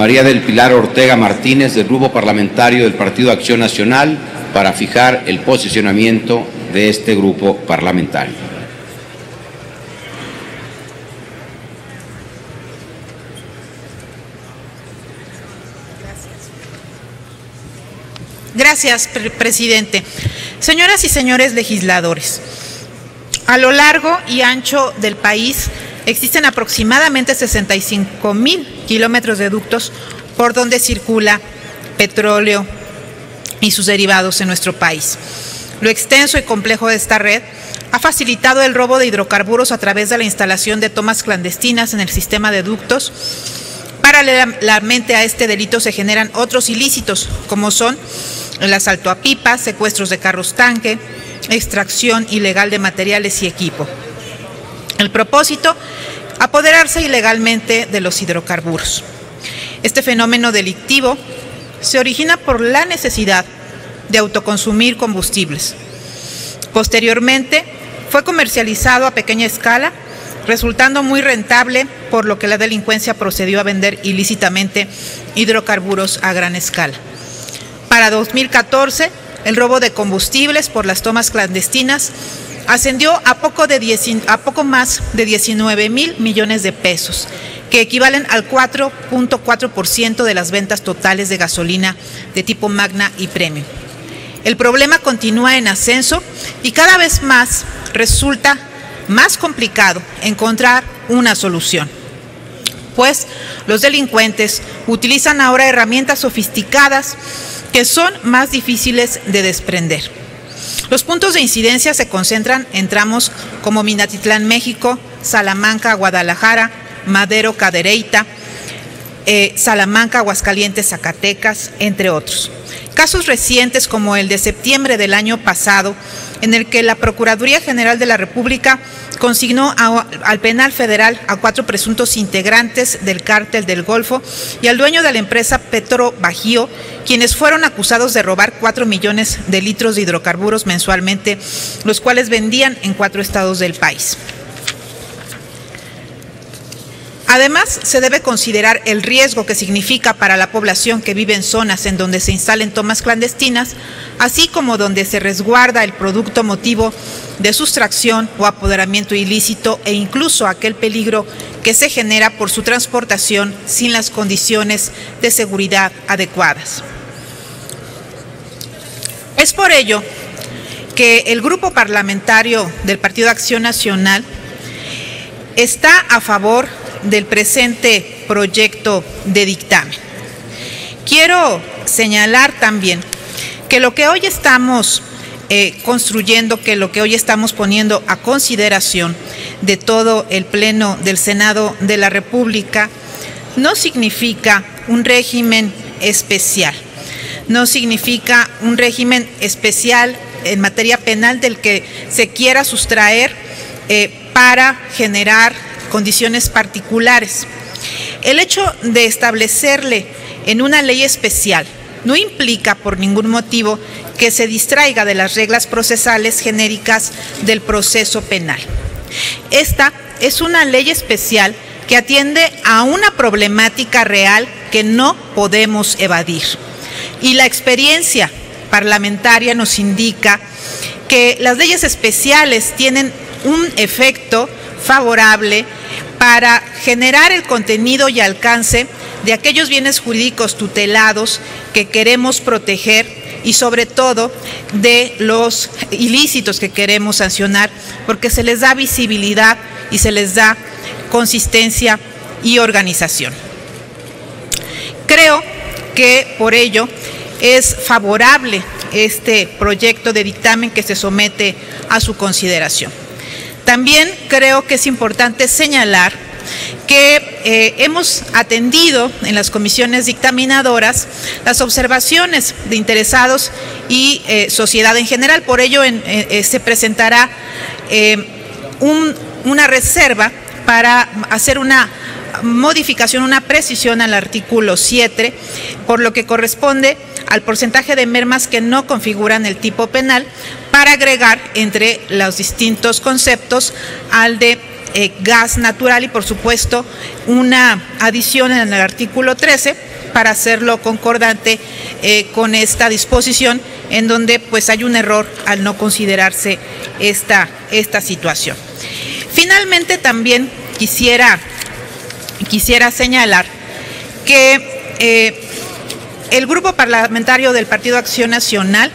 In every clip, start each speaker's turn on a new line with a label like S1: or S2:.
S1: María del Pilar Ortega Martínez del Grupo Parlamentario del Partido Acción Nacional para fijar el posicionamiento de este grupo parlamentario.
S2: Gracias, presidente. Señoras y señores legisladores, a lo largo y ancho del país existen aproximadamente 65 mil kilómetros de ductos por donde circula petróleo y sus derivados en nuestro país. Lo extenso y complejo de esta red ha facilitado el robo de hidrocarburos a través de la instalación de tomas clandestinas en el sistema de ductos. Paralelamente a este delito se generan otros ilícitos, como son el asalto a pipas, secuestros de carros tanque, extracción ilegal de materiales y equipo. El propósito, apoderarse ilegalmente de los hidrocarburos. Este fenómeno delictivo se origina por la necesidad de autoconsumir combustibles. Posteriormente, fue comercializado a pequeña escala, resultando muy rentable, por lo que la delincuencia procedió a vender ilícitamente hidrocarburos a gran escala. Para 2014, el robo de combustibles por las tomas clandestinas ascendió a poco, de a poco más de 19 mil millones de pesos, que equivalen al 4.4% de las ventas totales de gasolina de tipo magna y premium. El problema continúa en ascenso y cada vez más resulta más complicado encontrar una solución. Pues los delincuentes utilizan ahora herramientas sofisticadas que son más difíciles de desprender. Los puntos de incidencia se concentran en tramos como Minatitlán, México, Salamanca, Guadalajara, Madero, Cadereyta, eh, Salamanca, Aguascalientes, Zacatecas, entre otros. Casos recientes como el de septiembre del año pasado, en el que la Procuraduría General de la República consignó al penal federal a cuatro presuntos integrantes del cártel del Golfo y al dueño de la empresa Petro Bajío, quienes fueron acusados de robar cuatro millones de litros de hidrocarburos mensualmente, los cuales vendían en cuatro estados del país. Además, se debe considerar el riesgo que significa para la población que vive en zonas en donde se instalen tomas clandestinas, así como donde se resguarda el producto motivo de sustracción o apoderamiento ilícito e incluso aquel peligro que se genera por su transportación sin las condiciones de seguridad adecuadas. Es por ello que el grupo parlamentario del Partido Acción Nacional está a favor del presente proyecto de dictamen. Quiero señalar también que lo que hoy estamos eh, construyendo, que lo que hoy estamos poniendo a consideración de todo el Pleno del Senado de la República, no significa un régimen especial, no significa un régimen especial en materia penal del que se quiera sustraer eh, para generar condiciones particulares. El hecho de establecerle en una ley especial no implica por ningún motivo que se distraiga de las reglas procesales genéricas del proceso penal. Esta es una ley especial que atiende a una problemática real que no podemos evadir. Y la experiencia parlamentaria nos indica que las leyes especiales tienen un efecto favorable para generar el contenido y alcance de aquellos bienes jurídicos tutelados que queremos proteger y sobre todo de los ilícitos que queremos sancionar, porque se les da visibilidad y se les da consistencia y organización. Creo que por ello es favorable este proyecto de dictamen que se somete a su consideración. También creo que es importante señalar que eh, hemos atendido en las comisiones dictaminadoras las observaciones de interesados y eh, sociedad en general. Por ello eh, se presentará una reserva para hacer una modificación, una precisión al artículo 7, por lo que corresponde al porcentaje de mermas que no configuran el tipo penal, para agregar entre los distintos conceptos al de eh, gas natural y por supuesto una adición en el artículo 13 para hacerlo concordante eh, con esta disposición en donde pues hay un error al no considerarse esta, esta situación. Finalmente también quisiera, quisiera señalar que eh, el grupo parlamentario del Partido Acción Nacional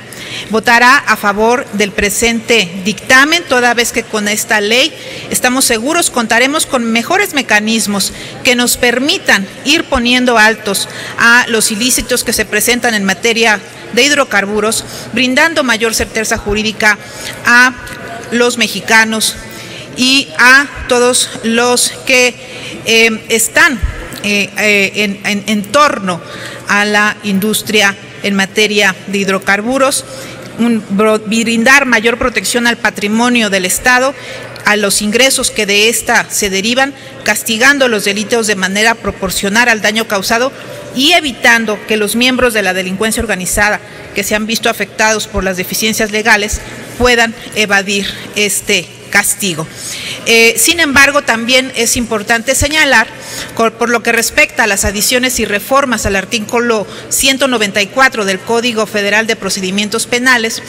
S2: votará a favor del presente dictamen, toda vez que con esta ley estamos seguros contaremos con mejores mecanismos que nos permitan ir poniendo altos a los ilícitos que se presentan en materia de hidrocarburos, brindando mayor certeza jurídica a los mexicanos y a todos los que eh, están eh, eh, en, en torno a la industria en materia de hidrocarburos, brindar mayor protección al patrimonio del Estado, a los ingresos que de ésta se derivan, castigando los delitos de manera proporcional al daño causado y evitando que los miembros de la delincuencia organizada que se han visto afectados por las deficiencias legales puedan evadir este castigo. Eh, sin embargo, también es importante señalar, por lo que respecta a las adiciones y reformas al artículo 194 del Código Federal de Procedimientos Penales,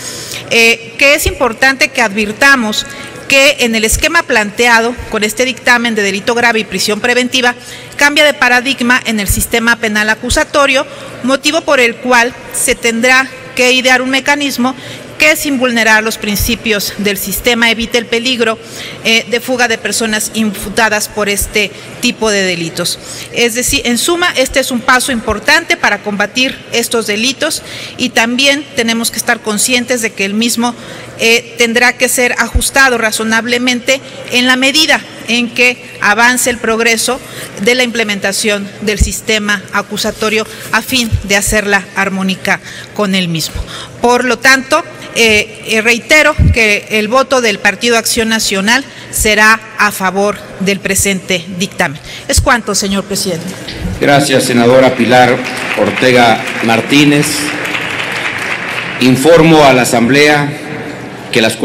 S2: eh, que es importante que advirtamos que en el esquema planteado con este dictamen de delito grave y prisión preventiva cambia de paradigma en el sistema penal acusatorio, motivo por el cual se tendrá que idear un mecanismo que sin vulnerar los principios del sistema evite el peligro eh, de fuga de personas imputadas por este tipo de delitos. Es decir, en suma, este es un paso importante para combatir estos delitos y también tenemos que estar conscientes de que el mismo eh, tendrá que ser ajustado razonablemente en la medida en que avance el progreso de la implementación del sistema acusatorio a fin de hacerla armónica con el mismo. Por lo tanto, eh, reitero que el voto del Partido Acción Nacional será a favor del presente dictamen. Es cuanto, señor presidente.
S1: Gracias, senadora Pilar Ortega Martínez. Informo a la Asamblea que las